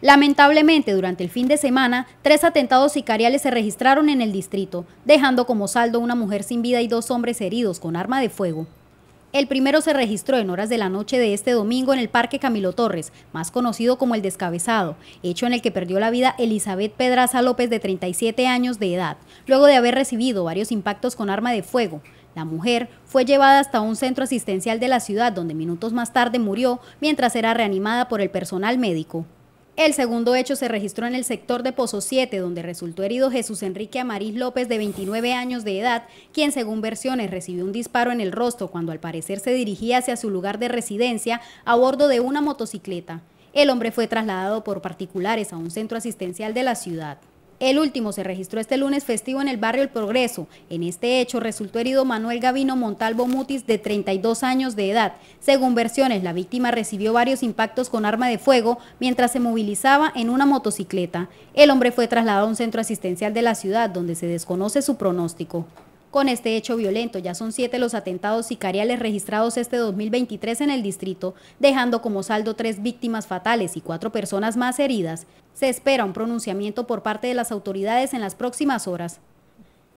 Lamentablemente, durante el fin de semana, tres atentados sicariales se registraron en el distrito, dejando como saldo una mujer sin vida y dos hombres heridos con arma de fuego. El primero se registró en horas de la noche de este domingo en el Parque Camilo Torres, más conocido como El Descabezado, hecho en el que perdió la vida Elizabeth Pedraza López de 37 años de edad, luego de haber recibido varios impactos con arma de fuego. La mujer fue llevada hasta un centro asistencial de la ciudad donde minutos más tarde murió mientras era reanimada por el personal médico. El segundo hecho se registró en el sector de Pozo 7, donde resultó herido Jesús Enrique Amariz López, de 29 años de edad, quien según versiones recibió un disparo en el rostro cuando al parecer se dirigía hacia su lugar de residencia a bordo de una motocicleta. El hombre fue trasladado por particulares a un centro asistencial de la ciudad. El último se registró este lunes festivo en el barrio El Progreso. En este hecho resultó herido Manuel Gavino Montalvo Mutis, de 32 años de edad. Según versiones, la víctima recibió varios impactos con arma de fuego mientras se movilizaba en una motocicleta. El hombre fue trasladado a un centro asistencial de la ciudad, donde se desconoce su pronóstico. Con este hecho violento ya son siete los atentados sicariales registrados este 2023 en el distrito, dejando como saldo tres víctimas fatales y cuatro personas más heridas. Se espera un pronunciamiento por parte de las autoridades en las próximas horas.